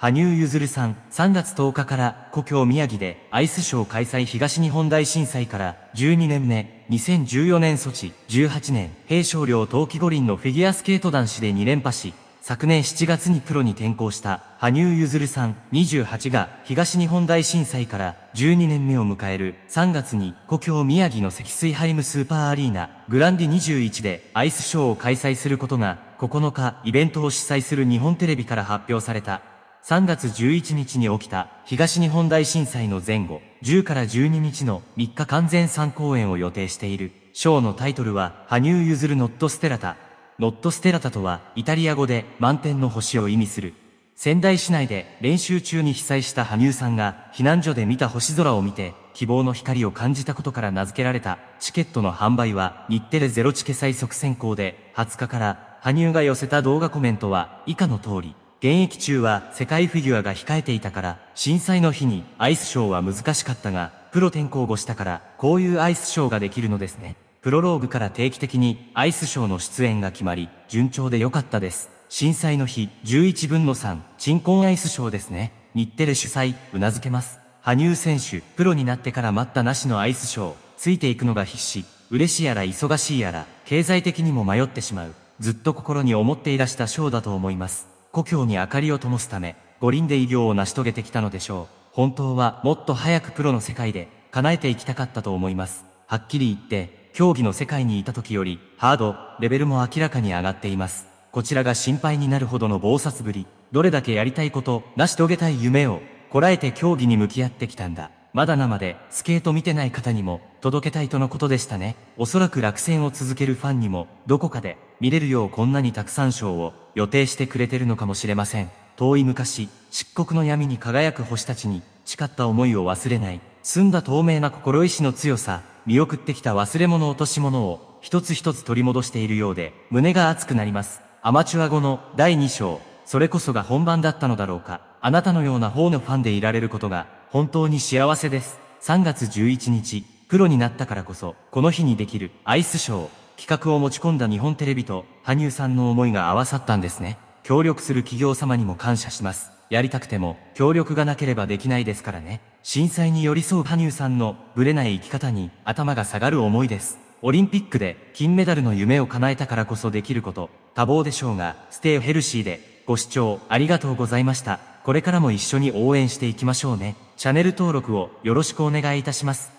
羽生結弦さん、3月10日から故郷宮城でアイスショー開催東日本大震災から12年目、2014年ソチ、18年、平昌両冬季五輪のフィギュアスケート男子で2連覇し、昨年7月にプロに転向した羽生結弦さん28が東日本大震災から12年目を迎える3月に故郷宮城の積水ハイムスーパーアリーナグランディ21でアイスショーを開催することが9日イベントを主催する日本テレビから発表された。3月11日に起きた東日本大震災の前後、10から12日の3日完全3公演を予定している。ショーのタイトルは、羽生結弦ノットステラタ。ノットステラタとは、イタリア語で満天の星を意味する。仙台市内で練習中に被災した羽生さんが避難所で見た星空を見て希望の光を感じたことから名付けられたチケットの販売は日テレゼロチケ最速先行で20日から羽生が寄せた動画コメントは以下の通り現役中は世界フィギュアが控えていたから、震災の日にアイスショーは難しかったが、プロ転向後したから、こういうアイスショーができるのですね。プロローグから定期的にアイスショーの出演が決まり、順調で良かったです。震災の日、11分の3、鎮魂アイスショーですね。日テレ主催、うなずけます。羽生選手、プロになってから待ったなしのアイスショー、ついていくのが必死。嬉しいやら忙しいやら、経済的にも迷ってしまう。ずっと心に思っていらしたショーだと思います。故郷に明かりを灯すため、五輪で偉業を成し遂げてきたのでしょう。本当はもっと早くプロの世界で叶えていきたかったと思います。はっきり言って、競技の世界にいた時より、ハード、レベルも明らかに上がっています。こちらが心配になるほどの暴殺ぶり、どれだけやりたいこと、成し遂げたい夢を、こらえて競技に向き合ってきたんだ。まだ生でスケート見てない方にも届けたいとのことでしたね。おそらく落選を続けるファンにもどこかで見れるようこんなにたくさん賞を予定してくれてるのかもしれません。遠い昔、漆黒の闇に輝く星たちに誓った思いを忘れない。澄んだ透明な心意志の強さ、見送ってきた忘れ物落とし物を一つ一つ取り戻しているようで胸が熱くなります。アマチュア後の第2章、それこそが本番だったのだろうか。あなたのような方のファンでいられることが本当に幸せです。3月11日、プロになったからこそ、この日にできるアイスショー、企画を持ち込んだ日本テレビと、羽生さんの思いが合わさったんですね。協力する企業様にも感謝します。やりたくても、協力がなければできないですからね。震災に寄り添う羽生さんの、ぶれない生き方に、頭が下がる思いです。オリンピックで、金メダルの夢を叶えたからこそできること、多忙でしょうが、ステイヘルシーで、ご視聴ありがとうございました。これからも一緒に応援していきましょうね。チャンネル登録をよろしくお願いいたします。